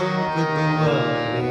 drunk with the world.